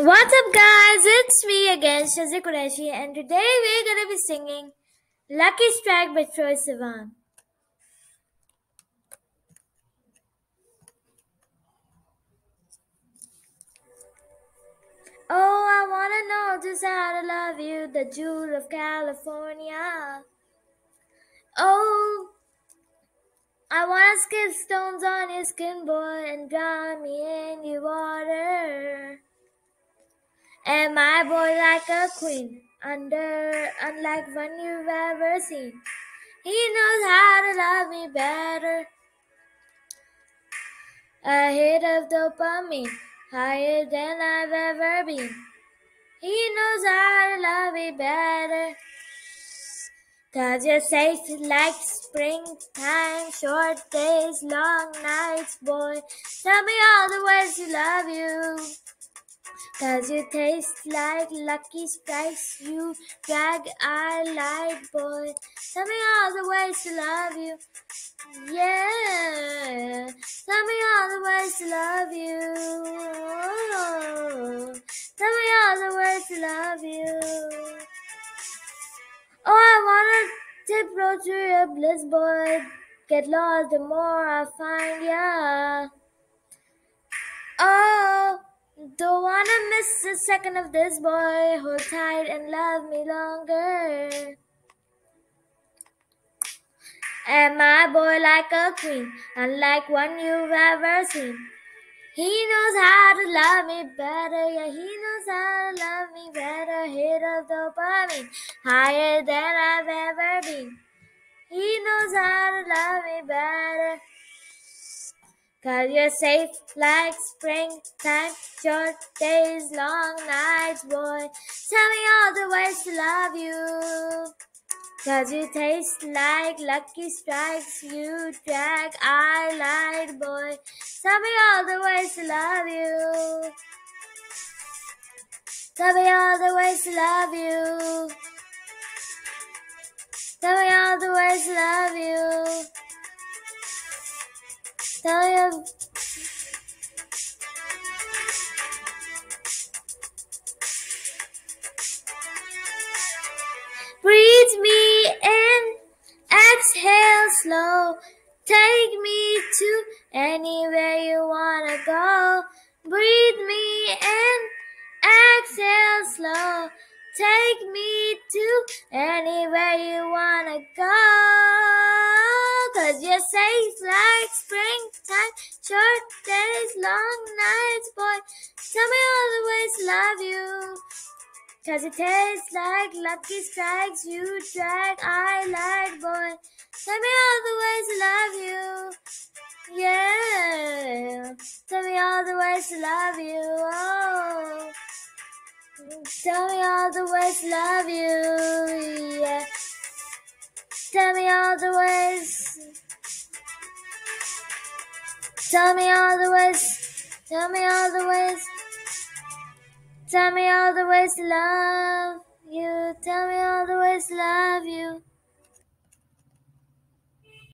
What's up, guys? It's me again, Shazia Qureshi, and today we're gonna be singing Lucky Strike by Troye Sivan. Oh, I wanna know just how to love you, the jewel of California. Oh, I wanna skip stones on your skin, boy, and drown me in your water. And my boy like a queen, under unlike one you've ever seen. He knows how to love me better. A hit of dopamine, higher than I've ever been. He knows how to love me better. Cause you're safe like springtime, short days, long nights, boy. Tell me all the ways you love you. Cause you taste like lucky strikes, you drag I like, boy. Tell me all the ways to love you. Yeah, tell me all the ways to love you. Oh, tell me all the ways to love you. Oh, I wanna tip road to your bliss, boy. Get lost the more I find ya. Oh, don't wanna miss a second of this, boy. Hold tight and love me longer. And my boy like a queen, unlike one you've ever seen. He knows how to love me better, yeah, he knows how to love me better. Hit of dopamine, higher than I've ever been. He knows how to love me better. Cause you're safe like springtime, short days, long nights, boy. Tell me all the ways to love you. Cause you taste like lucky strikes, you drag I lied, boy. Tell me all the ways to love you. Tell me all the ways to love you. Tell me all the ways to love you. You. Breathe me in, exhale slow. Take me to anywhere you wanna go. Breathe me in, exhale slow. Take me to anywhere you wanna go. Cause you're safe springtime, short days, long nights, boy. Tell me all the ways to love you. Cause it tastes like lucky strikes you drag I like, boy. Tell me all the ways to love you. Yeah. Tell me all the ways to love you. Oh. Tell me all the ways love you. Yeah. Tell me all the ways. Tell me all the ways. Tell me all the ways. Tell me all the ways to love you. Tell me all the ways to love you.